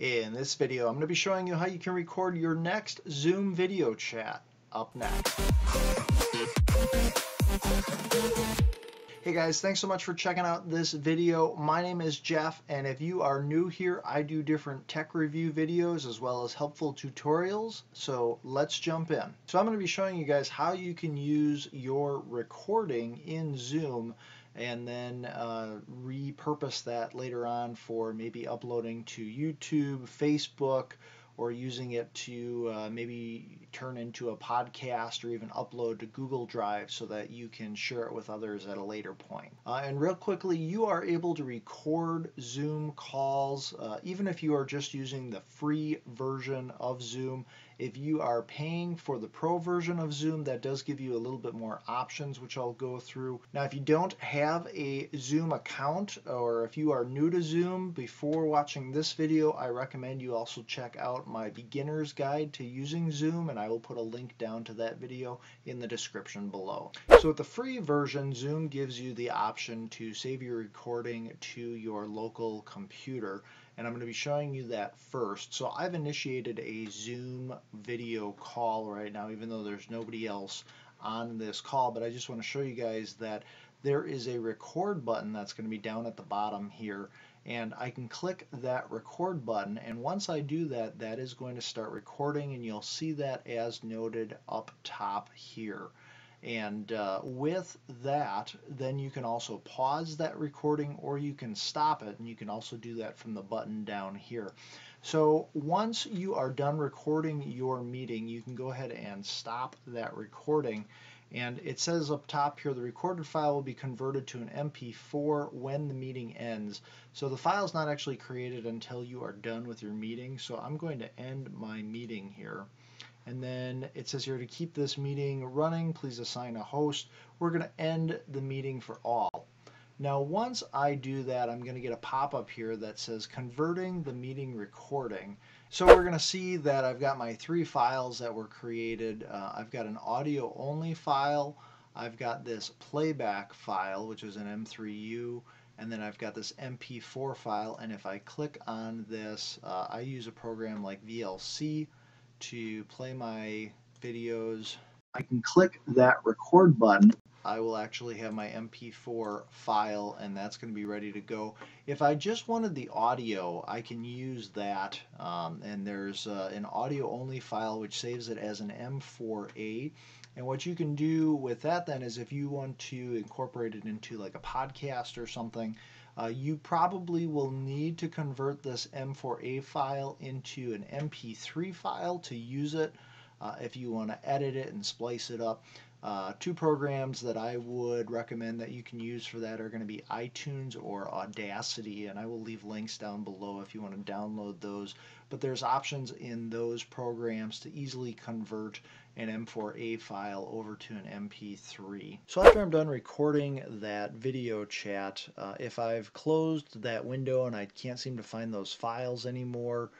In this video, I'm going to be showing you how you can record your next Zoom video chat up next. Hey guys, thanks so much for checking out this video. My name is Jeff, and if you are new here, I do different tech review videos as well as helpful tutorials. So let's jump in. So I'm going to be showing you guys how you can use your recording in Zoom and then uh, repurpose that later on for maybe uploading to YouTube, Facebook, or using it to uh, maybe turn into a podcast or even upload to Google Drive so that you can share it with others at a later point. Uh, and real quickly, you are able to record Zoom calls uh, even if you are just using the free version of Zoom. If you are paying for the pro version of Zoom, that does give you a little bit more options, which I'll go through. Now, if you don't have a Zoom account or if you are new to Zoom before watching this video, I recommend you also check out my beginner's guide to using Zoom, and I will put a link down to that video in the description below. So with the free version, Zoom gives you the option to save your recording to your local computer and I'm going to be showing you that first. So I've initiated a Zoom video call right now, even though there's nobody else on this call, but I just want to show you guys that there is a record button that's going to be down at the bottom here and I can click that record button and once I do that that is going to start recording and you'll see that as noted up top here. And uh, with that, then you can also pause that recording or you can stop it. And you can also do that from the button down here. So once you are done recording your meeting, you can go ahead and stop that recording. And it says up top here, the recorded file will be converted to an MP4 when the meeting ends. So the file is not actually created until you are done with your meeting. So I'm going to end my meeting here. And then it says here to keep this meeting running, please assign a host. We're going to end the meeting for all. Now, once I do that, I'm going to get a pop-up here that says converting the meeting recording. So we're going to see that I've got my three files that were created. Uh, I've got an audio only file. I've got this playback file, which is an M3U, and then I've got this MP4 file. And if I click on this, uh, I use a program like VLC to play my videos, I can click that record button. I will actually have my MP4 file and that's going to be ready to go. If I just wanted the audio, I can use that um, and there's uh, an audio only file which saves it as an M4A. And what you can do with that then is if you want to incorporate it into like a podcast or something, uh, you probably will need to convert this M4A file into an MP3 file to use it uh, if you want to edit it and splice it up. Uh, two programs that I would recommend that you can use for that are going to be iTunes or Audacity, and I will leave links down below if you want to download those. But there's options in those programs to easily convert an M4A file over to an MP3. So after I'm done recording that video chat, uh, if I've closed that window and I can't seem to find those files anymore,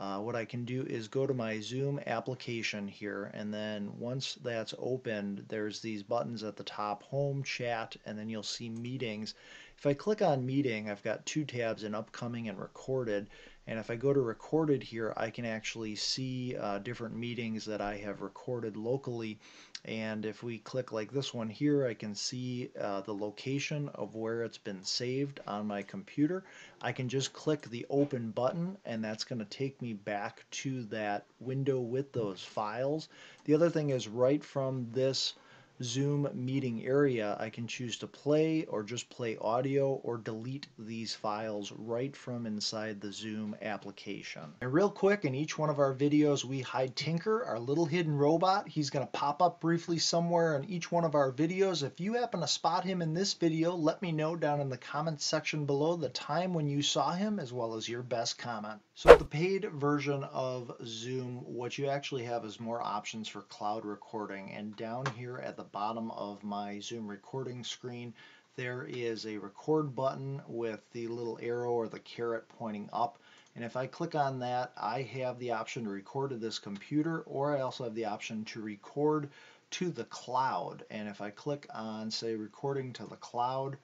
uh, what I can do is go to my Zoom application here and then once that's opened there's these buttons at the top home chat and then you'll see meetings. If I click on meeting I've got two tabs in upcoming and recorded and if I go to recorded here I can actually see uh, different meetings that I have recorded locally. And if we click like this one here I can see uh, the location of where it's been saved on my computer. I can just click the open button and that's going to take me back to that window with those files. The other thing is right from this Zoom meeting area, I can choose to play or just play audio or delete these files right from inside the Zoom application. And real quick, in each one of our videos, we hide Tinker, our little hidden robot. He's going to pop up briefly somewhere in each one of our videos. If you happen to spot him in this video, let me know down in the comments section below the time when you saw him as well as your best comment. So the paid version of Zoom, what you actually have is more options for cloud recording. And down here at the bottom of my Zoom recording screen, there is a record button with the little arrow or the caret pointing up. And if I click on that, I have the option to record to this computer, or I also have the option to record to the cloud. And if I click on, say, recording to the cloud,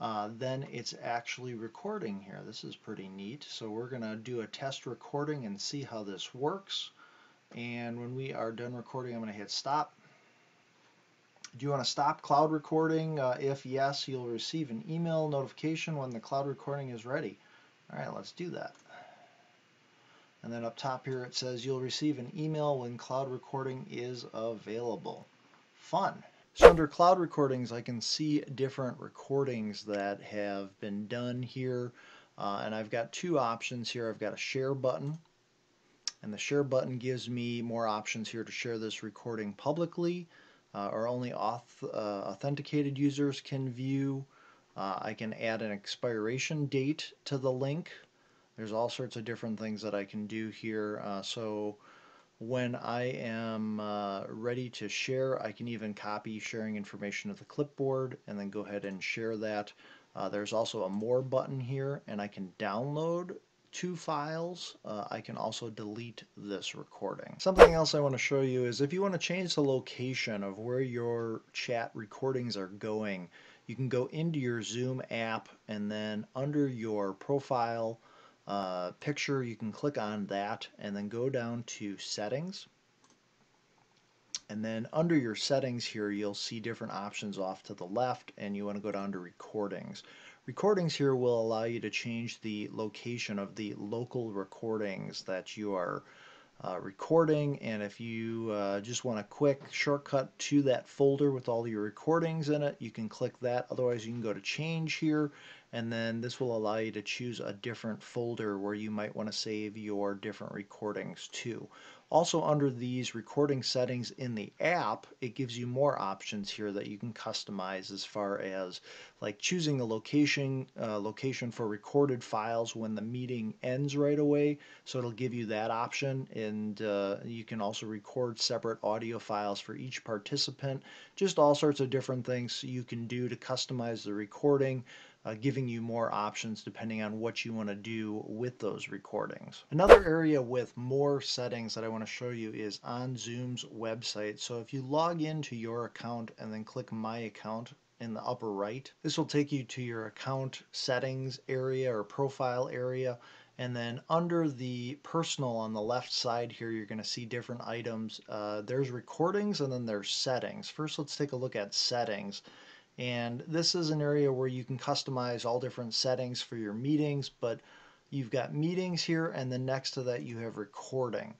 uh, then it's actually recording here. This is pretty neat. So we're going to do a test recording and see how this works. And when we are done recording, I'm going to hit stop. Do you want to stop cloud recording? Uh, if yes, you'll receive an email notification when the cloud recording is ready. All right, let's do that. And then up top here it says you'll receive an email when cloud recording is available. Fun. So under cloud recordings, I can see different recordings that have been done here. Uh, and I've got two options here. I've got a share button. And the share button gives me more options here to share this recording publicly uh, or only auth uh, authenticated users can view. Uh, I can add an expiration date to the link. There's all sorts of different things that I can do here. Uh, so when I am ready to share, I can even copy sharing information to the clipboard and then go ahead and share that. Uh, there's also a more button here and I can download two files. Uh, I can also delete this recording. Something else I want to show you is if you want to change the location of where your chat recordings are going, you can go into your Zoom app and then under your profile uh, picture, you can click on that and then go down to settings. And then under your settings here, you'll see different options off to the left and you want to go down to recordings. Recordings here will allow you to change the location of the local recordings that you are uh, recording and if you uh, just want a quick shortcut to that folder with all your recordings in it you can click that otherwise you can go to change here and then this will allow you to choose a different folder where you might want to save your different recordings to. Also under these recording settings in the app, it gives you more options here that you can customize as far as like choosing the location uh, location for recorded files when the meeting ends right away. So it'll give you that option and uh, you can also record separate audio files for each participant. Just all sorts of different things you can do to customize the recording uh, giving you more options depending on what you want to do with those recordings. Another area with more settings that I want to show you is on Zoom's website. So if you log into your account and then click My Account in the upper right, this will take you to your account settings area or profile area. And then under the personal on the left side here, you're going to see different items. Uh, there's recordings and then there's settings. First, let's take a look at settings. And this is an area where you can customize all different settings for your meetings, but you've got meetings here and then next to that you have recording.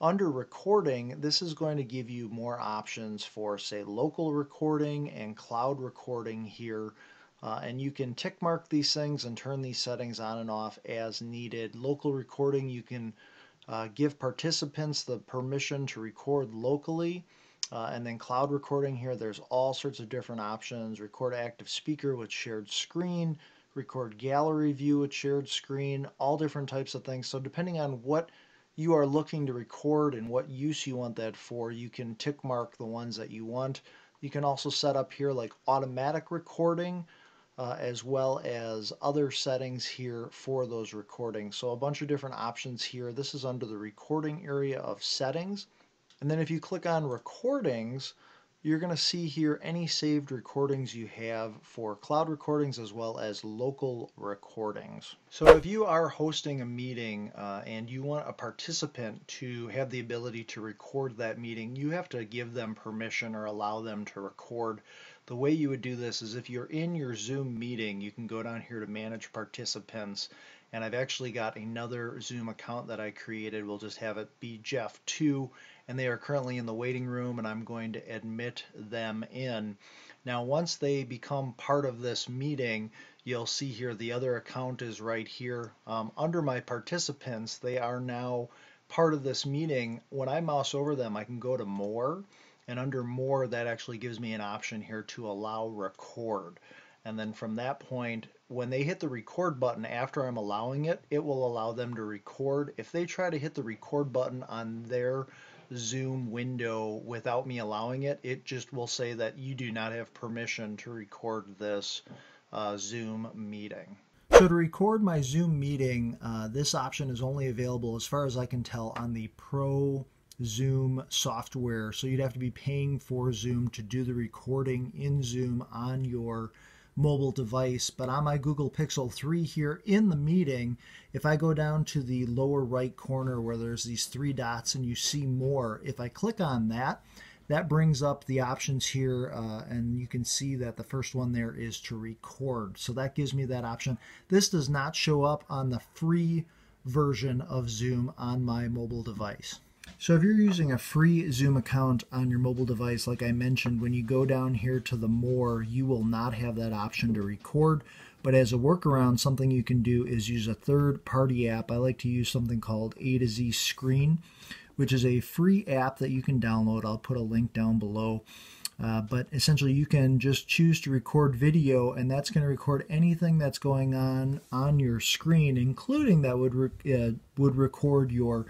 Under recording, this is going to give you more options for say local recording and cloud recording here. Uh, and you can tick mark these things and turn these settings on and off as needed. Local recording, you can uh, give participants the permission to record locally uh, and then cloud recording here, there's all sorts of different options. Record active speaker with shared screen, record gallery view with shared screen, all different types of things. So depending on what you are looking to record and what use you want that for, you can tick mark the ones that you want. You can also set up here like automatic recording uh, as well as other settings here for those recordings. So a bunch of different options here. This is under the recording area of settings. And then if you click on recordings, you're going to see here any saved recordings you have for cloud recordings as well as local recordings. So if you are hosting a meeting uh, and you want a participant to have the ability to record that meeting, you have to give them permission or allow them to record. The way you would do this is if you're in your Zoom meeting, you can go down here to manage participants and I've actually got another Zoom account that I created. We'll just have it be Jeff2 and they are currently in the waiting room and I'm going to admit them in. Now once they become part of this meeting, you'll see here the other account is right here. Um, under my participants, they are now part of this meeting. When I mouse over them, I can go to more and under more that actually gives me an option here to allow record. And then from that point, when they hit the record button after I'm allowing it, it will allow them to record. If they try to hit the record button on their Zoom window without me allowing it, it just will say that you do not have permission to record this uh, Zoom meeting. So to record my Zoom meeting, uh, this option is only available as far as I can tell on the Pro Zoom software. So you'd have to be paying for Zoom to do the recording in Zoom on your mobile device. But on my Google Pixel 3 here in the meeting, if I go down to the lower right corner where there's these three dots and you see more, if I click on that, that brings up the options here uh, and you can see that the first one there is to record. So that gives me that option. This does not show up on the free version of Zoom on my mobile device. So if you're using a free Zoom account on your mobile device, like I mentioned, when you go down here to the more, you will not have that option to record. But as a workaround, something you can do is use a third party app. I like to use something called A to Z Screen, which is a free app that you can download. I'll put a link down below. Uh, but essentially, you can just choose to record video, and that's going to record anything that's going on on your screen, including that would re- uh, would record your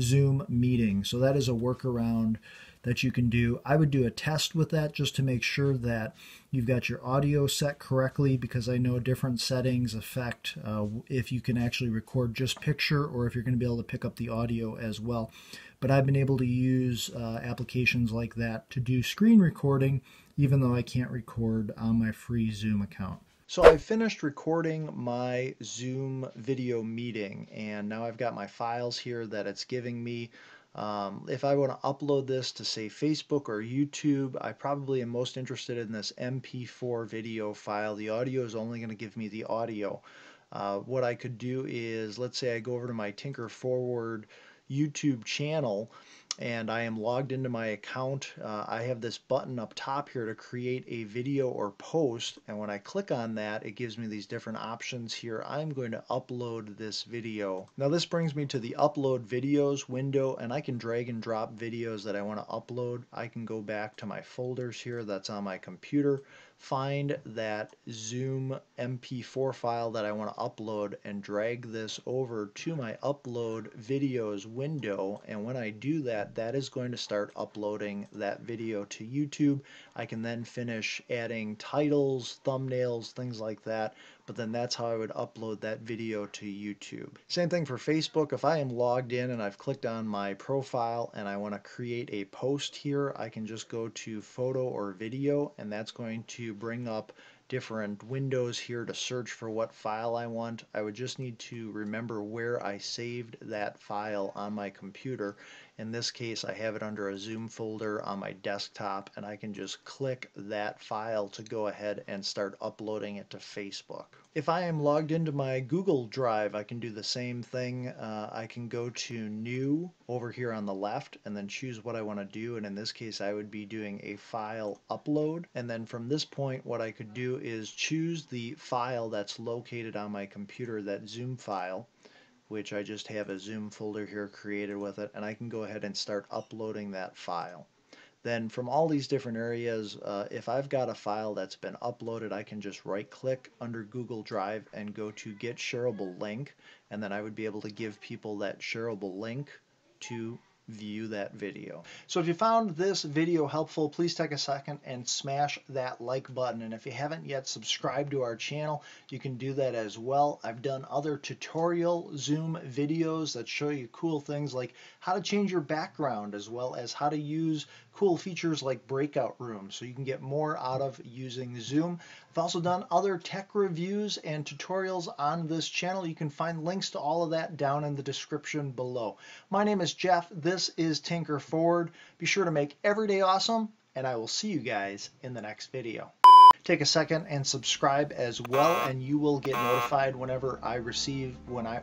Zoom meeting. So that is a workaround that you can do. I would do a test with that just to make sure that you've got your audio set correctly because I know different settings affect uh, if you can actually record just picture or if you're going to be able to pick up the audio as well but I've been able to use uh, applications like that to do screen recording, even though I can't record on my free Zoom account. So I finished recording my Zoom video meeting and now I've got my files here that it's giving me. Um, if I want to upload this to say Facebook or YouTube, I probably am most interested in this MP4 video file. The audio is only going to give me the audio. Uh, what I could do is, let's say I go over to my Tinker Forward YouTube channel and I am logged into my account. Uh, I have this button up top here to create a video or post and when I click on that it gives me these different options here. I'm going to upload this video. Now this brings me to the upload videos window and I can drag and drop videos that I want to upload. I can go back to my folders here that's on my computer find that Zoom MP4 file that I want to upload and drag this over to my upload videos window and when I do that that is going to start uploading that video to YouTube. I can then finish adding titles, thumbnails, things like that but then that's how I would upload that video to YouTube. Same thing for Facebook. If I am logged in and I've clicked on my profile and I want to create a post here, I can just go to photo or video and that's going to bring up different windows here to search for what file I want. I would just need to remember where I saved that file on my computer. In this case, I have it under a Zoom folder on my desktop, and I can just click that file to go ahead and start uploading it to Facebook. If I am logged into my Google Drive, I can do the same thing. Uh, I can go to New over here on the left and then choose what I want to do. And in this case, I would be doing a file upload. And then from this point, what I could do is choose the file that's located on my computer, that Zoom file which I just have a Zoom folder here created with it, and I can go ahead and start uploading that file. Then from all these different areas, uh, if I've got a file that's been uploaded, I can just right click under Google Drive and go to Get Shareable Link, and then I would be able to give people that shareable link to view that video. So if you found this video helpful, please take a second and smash that like button. And if you haven't yet subscribed to our channel, you can do that as well. I've done other tutorial Zoom videos that show you cool things like how to change your background as well as how to use cool features like breakout rooms so you can get more out of using Zoom. I've also done other tech reviews and tutorials on this channel. You can find links to all of that down in the description below. My name is Jeff. This is Tinker Forward. Be sure to make every day awesome, and I will see you guys in the next video. Take a second and subscribe as well, and you will get notified whenever I receive when I...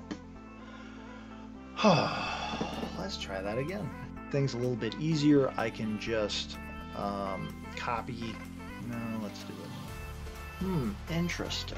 Let's try that again things a little bit easier, I can just um, copy. No, let's do it. Hmm, interesting.